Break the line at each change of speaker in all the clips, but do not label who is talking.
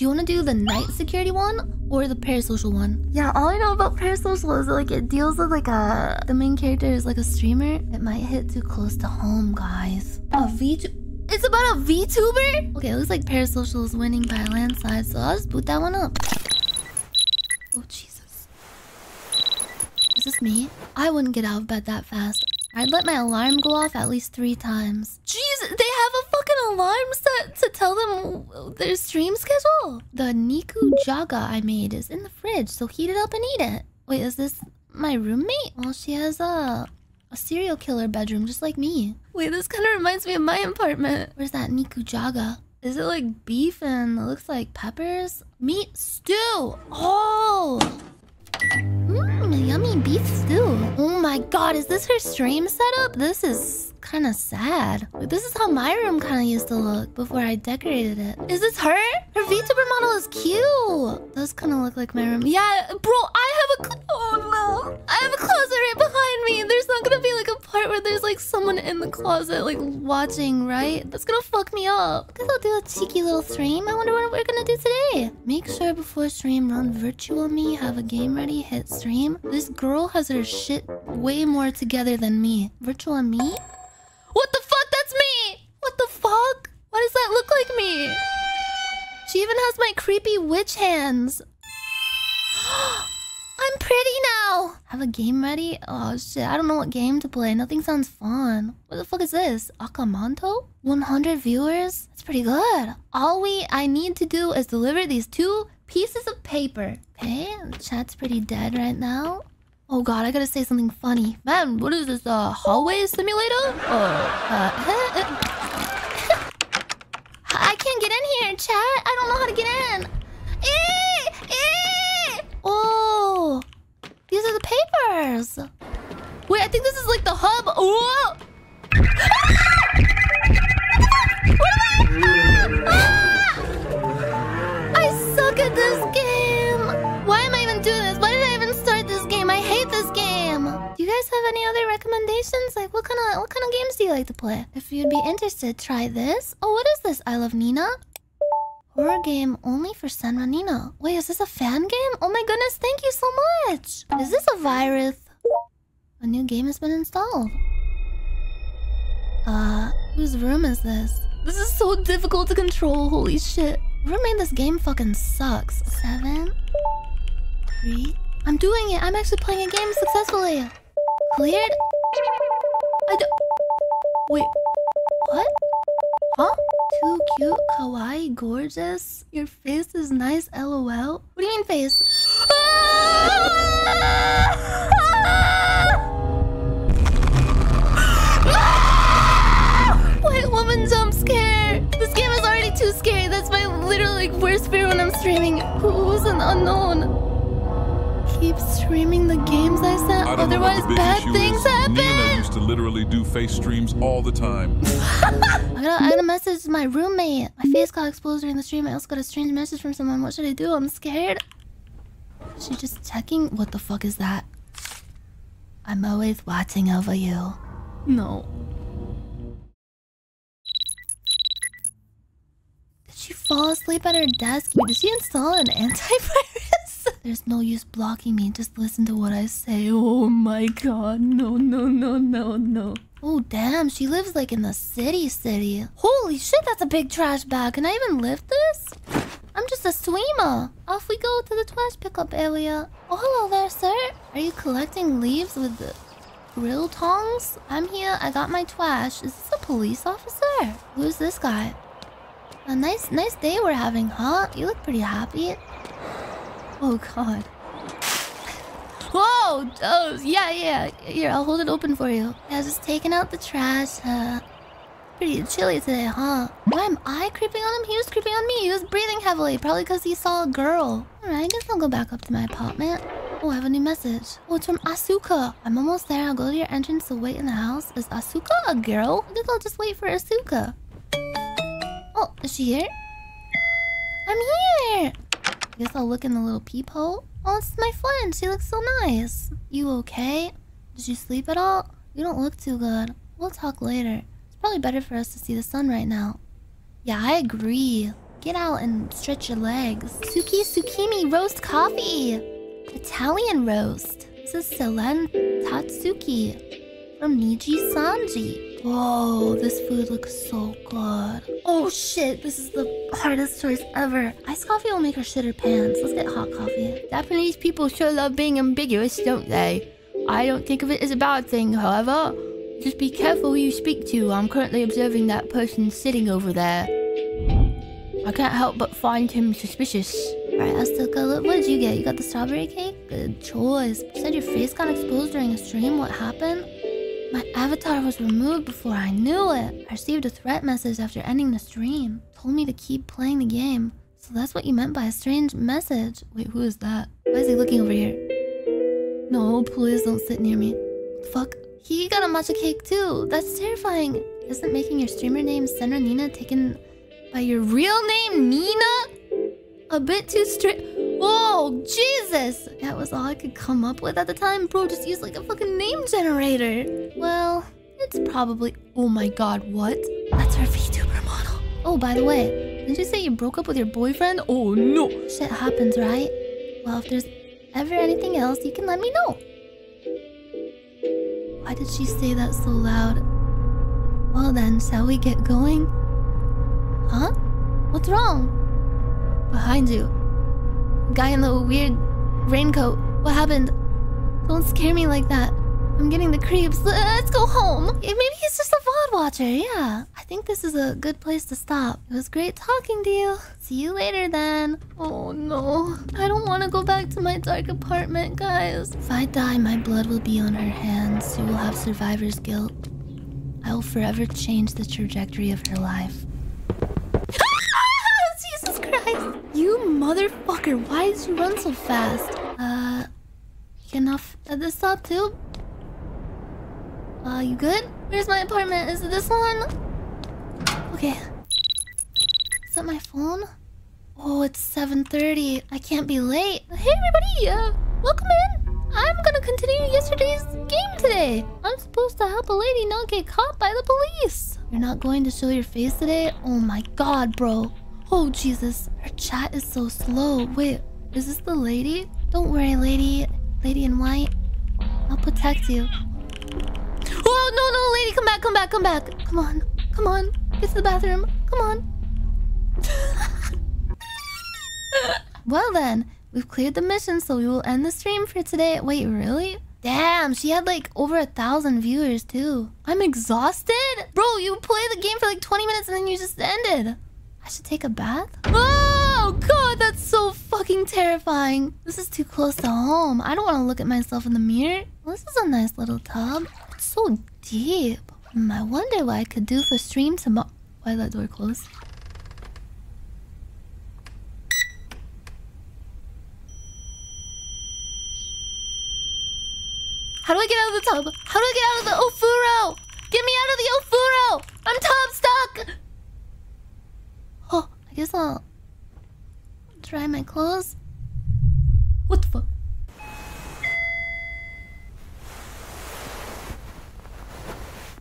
Do you want to do the night security one or the parasocial one? Yeah, all I know about parasocial is like it deals with like a the main character is like a streamer. It might hit too close to home, guys. A V. It's about a VTuber. Okay, it looks like parasocial is winning by a landslide, so I'll just boot that one up. Oh Jesus. Is this me? I wouldn't get out of bed that fast. I'd let my alarm go off at least three times. Jeez, they have a fucking alarm set to tell them their stream schedule. The Niku Jaga I made is in the fridge, so heat it up and eat it. Wait, is this my roommate? Well, she has a a serial killer bedroom just like me. Wait, this kind of reminds me of my apartment. Where's that Niku Jaga? Is it like beef and it looks like peppers? Meat stew. Oh. Mmm, yummy beef stew. Oh my god, is this her stream setup? This is kind of sad. This is how my room kind of used to look before I decorated it. Is this her? Her VTuber model is cute. Does kind of look like my room. Yeah, bro, I have a... Oh no. I have a closet right behind me. There's not gonna be like a part where there's like someone in the closet like watching, right? That's gonna fuck me up. Guess I'll do a cheeky little stream. I wonder what we're gonna do today. Make sure before stream, run virtual me, have a game ready, hit stream. This girl has her shit way more together than me. Virtual and me? What the fuck? That's me! What the fuck? Why does that look like me? She even has my creepy witch hands. I'm pretty now. Have a game ready? Oh shit, I don't know what game to play. Nothing sounds fun. What the fuck is this? Akamanto? 100 viewers? That's pretty good. All we I need to do is deliver these two pieces of paper. Okay, chat's pretty dead right now. Oh god, I gotta say something funny. Man, what is this, uh, hallway simulator? Oh, uh, I can't get in here, chat. I don't know how to get in. Eee! Eee! Oh, these are the papers. Wait, I think this is like the hub. Oh! Any other recommendations? Like, what kind of what kind of games do you like to play? If you'd be interested, try this. Oh, what is this? I love Nina. Horror game only for Senra Nina. Wait, is this a fan game? Oh my goodness, thank you so much. Is this a virus? A new game has been installed. Uh, whose room is this? This is so difficult to control, holy shit. Whoever made this game fucking sucks. Seven, three. I'm doing it. I'm actually playing a game successfully. Cleared. I. Wait. What? Huh? Too cute, kawaii, gorgeous. Your face is nice, lol. What do you mean face? White woman jump scare. This game is already too scary. That's my literally like, worst fear when I'm streaming. Who's an unknown? Keep streaming the games I sent,
I don't know what
otherwise
the
bad things
is.
happen.
Nina used to literally do face streams all the time.
I got, I got a message to my roommate. My face got exposed during the stream. I also got a strange message from someone. What should I do? I'm scared. Is she just checking? What the fuck is that? I'm always watching over you. No. Did she fall asleep at her desk? Wait, did she install an antivirus? There's no use blocking me. Just listen to what I say. Oh my god. No, no, no, no, no. Oh, damn. She lives like in the city city. Holy shit, that's a big trash bag. Can I even lift this? I'm just a swimmer. Off we go to the trash pickup area. Oh, hello there, sir. Are you collecting leaves with the grill tongs? I'm here. I got my trash. Is this a police officer? Who's this guy? A nice, nice day we're having, huh? You look pretty happy. Oh God. Whoa! Oh, yeah, yeah. Here, I'll hold it open for you. Yeah, just taking out the trash. Uh, pretty chilly today, huh? Why am I creeping on him? He was creeping on me. He was breathing heavily, probably because he saw a girl. Alright, I guess I'll go back up to my apartment. Oh, I have a new message. Oh, it's from Asuka. I'm almost there. I'll go to your entrance to wait in the house. Is Asuka a girl? I guess I'll just wait for Asuka. Oh, is she here? I'm here! I guess I'll look in the little peephole. Oh, it's my friend. She looks so nice. You okay? Did you sleep at all? You don't look too good. We'll talk later. It's probably better for us to see the sun right now. Yeah, I agree. Get out and stretch your legs. Suki Tsukimi roast coffee. Italian roast. This is Selen Tatsuki from Nijisanji. Whoa, this food looks so good. Oh shit, this is the hardest choice ever. Iced coffee will make her shit her pants. Let's get hot coffee.
Japanese people sure love being ambiguous, don't they? I don't think of it as a bad thing, however. Just be careful who you speak to. I'm currently observing that person sitting over there. I can't help but find him suspicious.
Alright, Asuka, what did you get? You got the strawberry cake? Good choice. You said your face got exposed during a stream. What happened? My avatar was removed before I knew it. I received a threat message after ending the stream. Told me to keep playing the game. So that's what you meant by a strange message. Wait, who is that? Why is he looking over here? No, please don't sit near me. Fuck. He got a matcha cake too. That's terrifying. Isn't making your streamer name Senra Nina taken by your real name, Nina? A bit too strict. Whoa, Jesus! That was all I could come up with at the time. Bro, just use like a fucking name generator. Well, it's probably... Oh my god, what? That's our VTuber model. Oh, by the way, did you say you broke up with your boyfriend? Oh no! Shit happens, right? Well, if there's ever anything else, you can let me know. Why did she say that so loud? Well then, shall we get going? Huh? What's wrong? Behind you. Guy in the weird raincoat. What happened? Don't scare me like that. I'm getting the creeps. Let's go home. Maybe he's just a VOD watcher. Yeah. I think this is a good place to stop. It was great talking to you. See you later then. Oh no. I don't want to go back to my dark apartment, guys. If I die, my blood will be on her hands. She will have survivor's guilt. I will forever change the trajectory of her life. You motherfucker, why did you run so fast? Uh, enough at this stop too? Uh, you good? Where's my apartment? Is it this one? Okay. Is that my phone? Oh, it's 7.30. I can't be late. Hey, everybody! Uh, welcome in! I'm gonna continue yesterday's game today. I'm supposed to help a lady not get caught by the police. You're not going to show your face today? Oh my god, bro. Oh, Jesus. Her chat is so slow. Wait, is this the lady? Don't worry, lady. Lady in white. I'll protect you. Oh, no, no, lady, come back, come back, come back. Come on, come on. Get to the bathroom. Come on. well then, we've cleared the mission, so we will end the stream for today. Wait, really? Damn, she had like over a thousand viewers too. I'm exhausted? Bro, you play the game for like 20 minutes and then you just ended. I should take a bath? Oh god, that's so fucking terrifying. This is too close to home. I don't want to look at myself in the mirror. This is a nice little tub. It's so deep. Hmm, I wonder what I could do for stream tomorrow. Why that door closed? How do I get out of the tub? How do I get out of the Ofuro? Get me out of the Ofuro! I'm tub stuck! I guess I'll dry my clothes. What the fuck?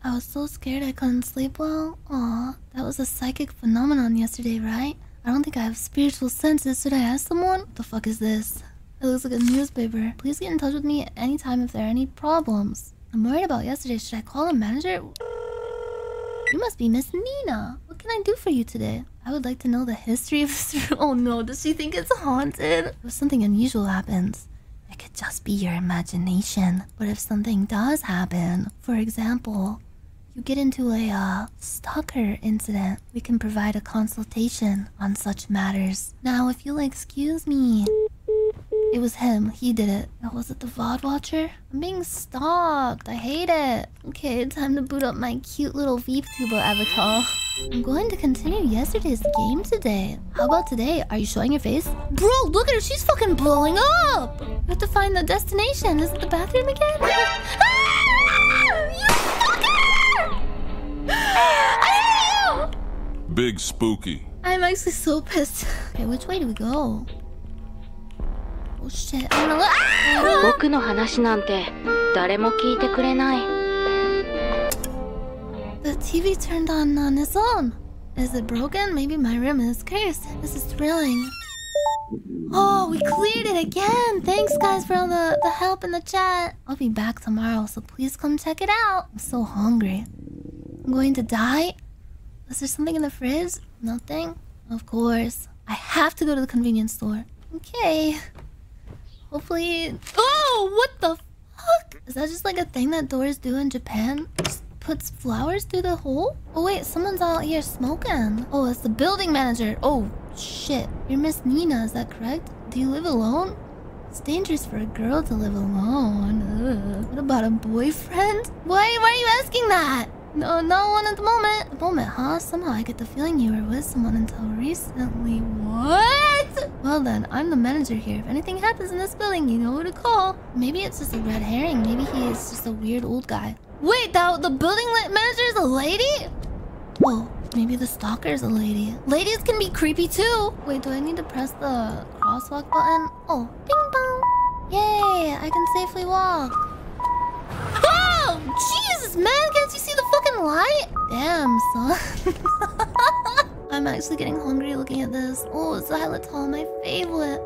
I was so scared I couldn't sleep well. Aw, that was a psychic phenomenon yesterday, right? I don't think I have spiritual senses. Should I ask someone? What the fuck is this? It looks like a newspaper. Please get in touch with me at any time if there are any problems. I'm worried about yesterday. Should I call the manager? You must be Miss Nina. What can I do for you today? I would like to know the history of this room. Oh no, does she think it's haunted? If something unusual happens, it could just be your imagination. But if something does happen, for example, you get into a uh, stalker incident, we can provide a consultation on such matters. Now, if you'll excuse me, it was him. He did it. Now, was it the VOD watcher? I'm being stalked. I hate it. Okay, time to boot up my cute little VTuber avatar. I'm going to continue yesterday's game today. How about today? Are you showing your face? Bro, look at her. She's fucking blowing up. We have to find the destination. Is it the bathroom again? ah! You fucker! I hate you!
Big spooky.
I'm actually so pissed. Okay, which way do we go? Oh shit, I'm gonna look. Ah!
僕の話なんて誰も聞いてくれない
The TV turned on on its own. Is it broken? Maybe my room is cursed. This is thrilling. Oh, we cleared it again! Thanks, guys, for all the, the help in the chat. I'll be back tomorrow, so please come check it out. I'm so hungry. I'm going to die? Is there something in the fridge? Nothing? Of course. I have to go to the convenience store. Okay. Hopefully... Oh, what the fuck? Is that just like a thing that doors do in Japan? Just puts flowers through the hole? Oh wait, someone's out here smoking. Oh, it's the building manager. Oh, shit. You're Miss Nina, is that correct? Do you live alone? It's dangerous for a girl to live alone. Ugh. What about a boyfriend? Why, why are you asking that? No, no one at the moment. The moment, huh? Somehow I get the feeling you were with someone until recently. What? Well then, I'm the manager here. If anything happens in this building, you know who to call. Maybe it's just a red herring. Maybe he is just a weird old guy. Wait, that the building manager is a lady? Oh, maybe the stalker is a lady. Ladies can be creepy too. Wait, do I need to press the crosswalk button? Oh, ding dong. Yay, I can safely walk. Oh, Jesus, man. Can't you see the fucking light? Damn, son. I'm actually getting hungry looking at this. Oh, xylitol, my favorite.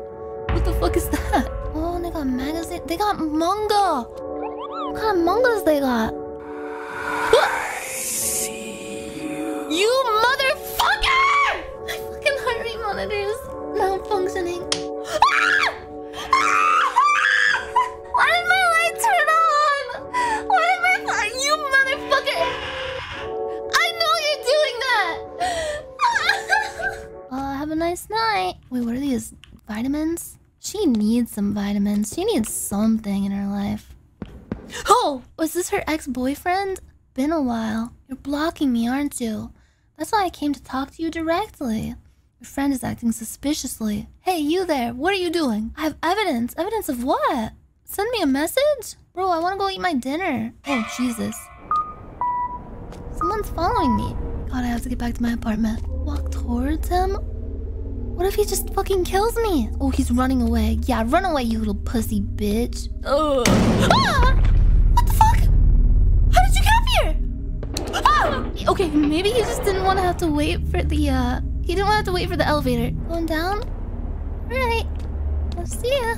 What the fuck is that? Oh, they got magazine. They got manga. What kind of mangas they got? Have a nice night. Wait, what are these? Vitamins? She needs some vitamins. She needs something in her life. Oh! Was this her ex-boyfriend? Been a while. You're blocking me, aren't you? That's why I came to talk to you directly. Your friend is acting suspiciously. Hey, you there, what are you doing? I have evidence. Evidence of what? Send me a message? Bro, I want to go eat my dinner. Oh, Jesus. Someone's following me. God, I have to get back to my apartment. Walk towards him? What if he just fucking kills me? Oh, he's running away. Yeah, run away, you little pussy bitch. Ugh. Ah! What the fuck? How did you get up here? Ah! Okay, maybe he just didn't want to have to wait for the, uh... He didn't want to have to wait for the elevator. Going down? Alright. I'll see ya.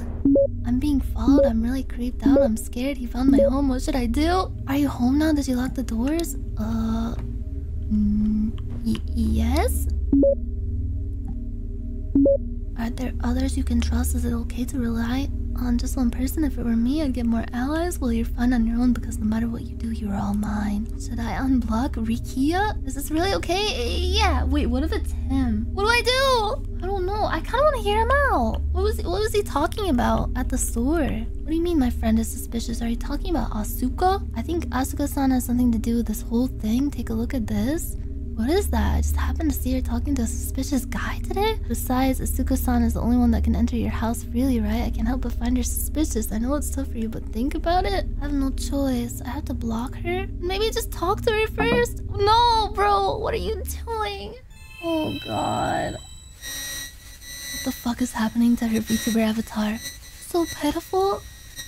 I'm being followed. I'm really creeped out. I'm scared. He found my home. What should I do? Are you home now? Did you lock the doors? Uh... Mm, yes? Are there others you can trust? Is it okay to rely on just one person? If it were me, I'd get more allies. Well, you're fine on your own because no matter what you do, you're all mine. Should I unblock Rikiya? Is this really okay? Yeah. Wait, what if it's him? What do I do? I don't know. I kind of want to hear him out. What was what was he talking about at the store? What do you mean my friend is suspicious? Are you talking about Asuka? I think Asuka-san has something to do with this whole thing. Take a look at this. What is that? I just happened to see her talking to a suspicious guy today. Besides, Asuka-san is the only one that can enter your house freely, right? I can't help but find her suspicious. I know it's tough for you, but think about it. I have no choice. I have to block her? Maybe just talk to her first? No, bro. What are you doing? Oh, God. What the fuck is happening to her VTuber avatar? So pitiful.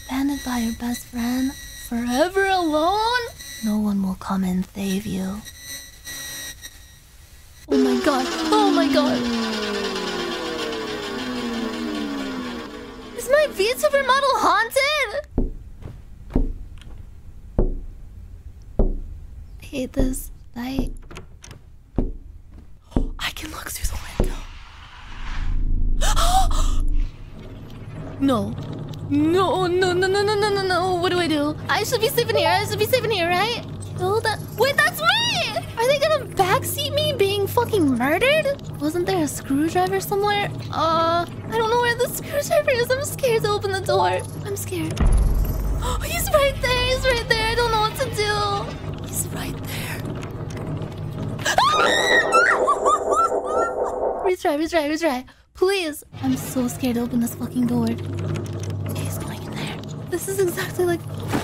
Abandoned by your best friend. Forever alone? No one will come and save you. Oh my god. Oh my god. Is my VTuber model haunted? I hate this. I... I can look through the window. no. No, no, no, no, no, no, no, no. What do I do? I should be safe in here. I should be safe in here, right? Kill that. Wait, that's me! Are they gonna backseat me being fucking murdered? Wasn't there a screwdriver somewhere? Uh, I don't know where the screwdriver is. I'm scared to open the door. I'm scared. Oh, he's right there. He's right there. I don't know what to do. He's right there. retry, retry, retry. Please. I'm so scared to open this fucking door. He's going in there. This is exactly like...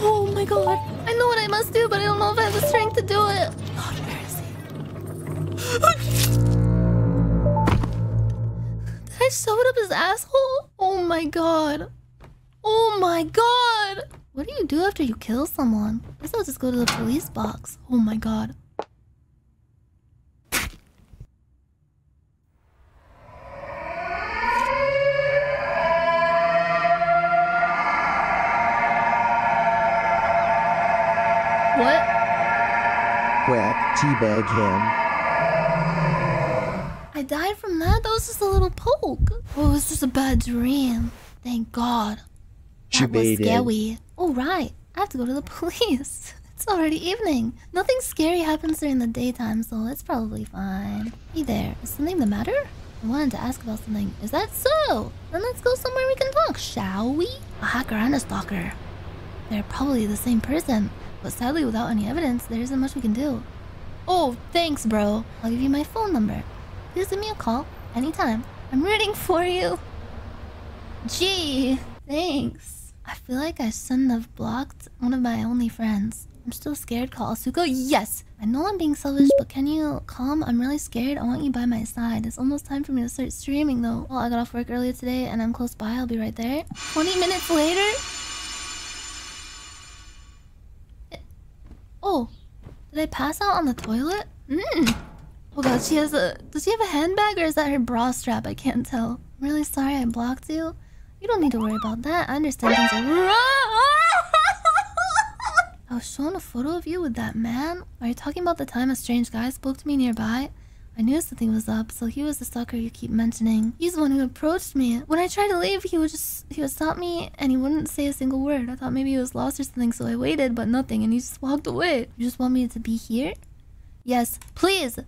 Oh my god. I know what I must do, but I don't know if I have the strength to do it. Did I shove up his asshole? Oh my god. Oh my god! What do you do after you kill someone? I guess I'll just go to the police box. Oh my god. What?
Quack, teabag him.
I died from that? That was just a little poke. Oh, it was just a bad dream. Thank God.
She
That was
baited.
scary. Oh, right. I have to go to the police. It's already evening. Nothing scary happens during the daytime, so it's probably fine. Hey there, is something the matter? I wanted to ask about something. Is that so? Then let's go somewhere we can talk, shall we? A hacker and a stalker. They're probably the same person, but sadly, without any evidence, there isn't much we can do. Oh, thanks, bro. I'll give you my phone number. Please give me a call anytime. I'm rooting for you. Gee, thanks. I feel like I shouldn't have blocked one of my only friends. I'm still scared. Call Asuka. Yes! I know I'm being selfish, but can you calm? I'm really scared. I want you by my side. It's almost time for me to start streaming, though. Well, I got off work earlier today, and I'm close by. I'll be right there. 20 minutes later? Eh, Oh, did I pass out on the toilet? Mmm. Oh god, she has a. Does she have a handbag or is that her bra strap? I can't tell. I'm really sorry I blocked you. You don't need to worry about that. I understand things are. I was shown a photo of you with that man. Are you talking about the time a strange guy spoke to me nearby? I knew something was up, so he was the stalker you keep mentioning. He's the one who approached me. When I tried to leave, he would just he would stop me and he wouldn't say a single word. I thought maybe he was lost or something, so I waited, but nothing, and he just walked away. You just want me to be here? Yes, please.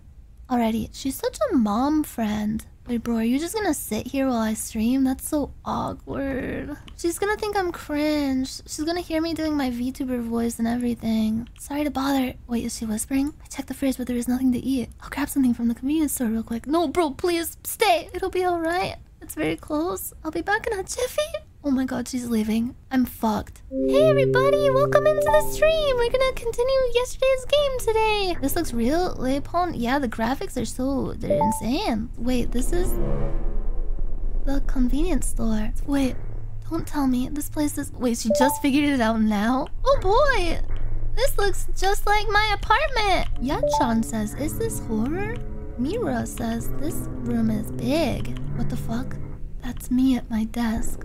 Alrighty, she's such a mom friend. Wait, bro, are you just gonna sit here while I stream? That's so awkward. She's gonna think I'm cringe. She's gonna hear me doing my VTuber voice and everything. Sorry to bother. Wait, is she whispering? I checked the fridge, but there is nothing to eat. I'll grab something from the convenience store real quick. No, bro, please stay. It'll be alright. It's very close. I'll be back in a jiffy. Oh my god, she's leaving. I'm fucked. Hey everybody, welcome into the stream. We're gonna continue yesterday's game today. This looks real, Leopold. Yeah, the graphics are so they're insane. Wait, this is the convenience store. Wait, don't tell me this place is. Wait, she just figured it out now. Oh boy, this looks just like my apartment. Yachan says, "Is this horror?" Mira says, "This room is big." What the fuck? That's me at my desk.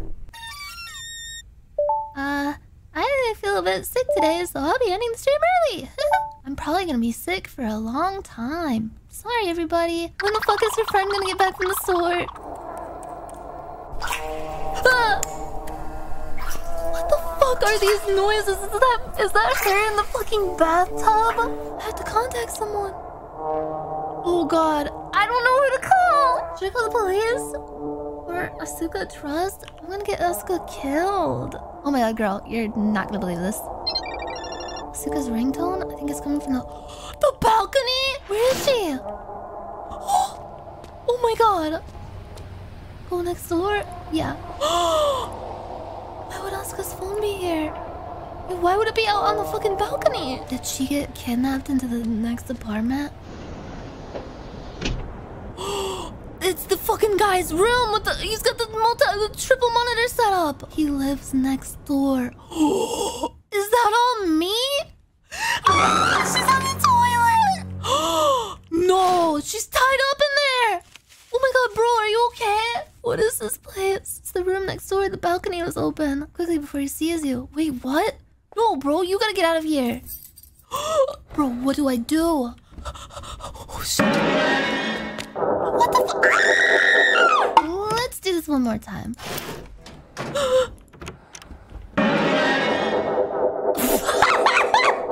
Uh, I feel a bit sick today, so I'll be ending the stream early. I'm probably gonna be sick for a long time. Sorry, everybody. When the fuck is your friend gonna get back from the store? Ah! What the fuck are these noises? Is that is that her in the fucking bathtub? I have to contact someone. Oh god, I don't know who to call. Should I call the police? Or Asuka Trust? I'm gonna get Asuka killed. Oh my god, girl, you're not gonna believe this. Asuka's ringtone? I think it's coming from the the balcony. Where is she? Oh my god. Go next door? Yeah. Why would Asuka's phone be here? Why would it be out on the fucking balcony? Did she get kidnapped into the next apartment? It's the fucking guy's room with the he's got the multi the triple monitor setup. He lives next door. Is that all me? she's on the toilet. no, she's tied up in there. Oh my god, bro, are you okay? What is this place? It's the room next door. The balcony was open. Quickly before he sees you. Wait, what? No, bro, you gotta get out of here. bro, what do I do? Oh shit. One more time.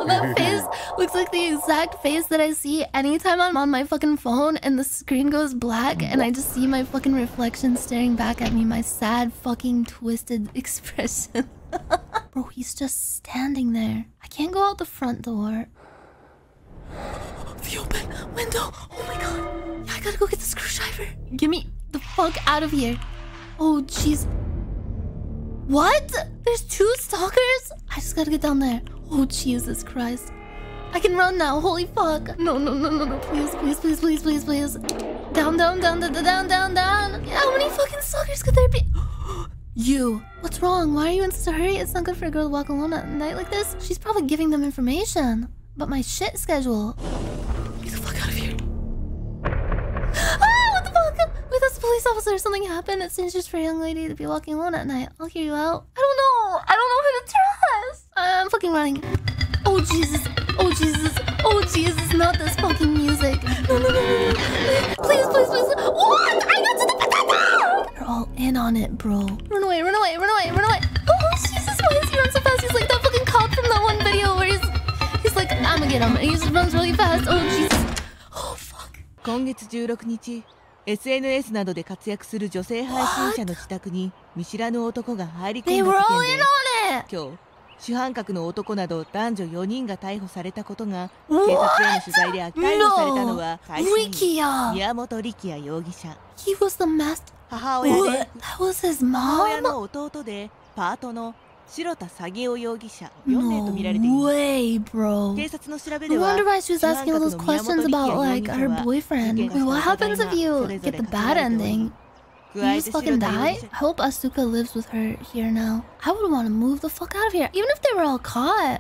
that face looks like the exact face that I see anytime I'm on my fucking phone and the screen goes black and I just see my fucking reflection staring back at me, my sad fucking twisted expression. Bro, he's just standing there. I can't go out the front door. The open window. Oh my god. Yeah, I gotta go get the screwdriver. Get me the fuck out of here. Oh, jeez. What? There's two stalkers? I just gotta get down there. Oh, Jesus Christ. I can run now. Holy fuck. No, no, no, no, no. Please, please, please, please, please, please. Down, down, down, down, down, down, down. How many fucking stalkers could there be? You. What's wrong? Why are you in such a hurry? It's not good for a girl to walk alone at night like this. She's probably giving them information. But my shit schedule. Get the fuck out of here. police officer, something happened. It's dangerous for a young lady to be walking alone at night. I'll hear you out. I don't know. I don't know who to trust. I'm fucking running. Oh Jesus. Oh Jesus. Oh Jesus. Not this fucking music. No, no, no, no. Please, please, please. What? I got to the potato. They're all in on it, bro. Run away. Run away. Run away. Run away. Oh Jesus. Why is he running so fast? He's like that fucking cop from that one video where he's he's like, I'ma get him, and he just runs really fast. Oh Jesus.
今月16日 SNS などで活躍する女性配信者の自宅に見知らぬ男が入り込んだ事件で.今日主犯格の男など男女4人が逮捕されたことが警察への取材で逮捕されたのは会社員.宮本力也容疑者.母親?で母親.の弟でパートの白田詐欺夫容疑者4名と見られてい
No
ます
way, bro.
警察の調べ
I
では
wonder why she was
主
asking
犯
all
格
those
の宮
questions
本力
about
也容
like
疑
her
者は
boyfriend.
事件
Wait,
が
what
した疑
happens
い
if
が
you
それぞ
get
れ
the
語ら
bad
れており
ending?
加
You
え
just
て
fucking
白田容
die?
疑者
I hope Asuka lives with her here now. I would want to move the fuck out of here, even if they were all caught.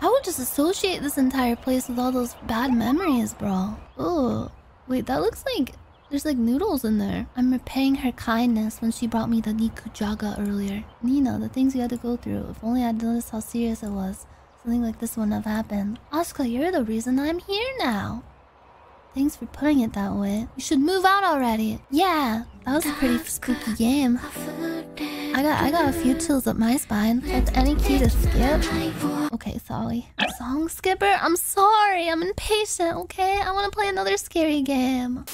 I would just associate this entire place with all those bad memories, bro. Oh, wait, that looks like there's like noodles in there. I'm repaying her kindness when she brought me the Nikujaga earlier. Nina, the things you had to go through. If only I'd noticed how serious it was. Something like this wouldn't have happened. Asuka, you're the reason I'm here now. Thanks for putting it that way. You should move out already. Yeah, that was a pretty spooky game. I got I got a few chills up my spine. With any key to skip. Okay, sorry. Song skipper, I'm sorry. I'm impatient, okay? I want to play another scary game.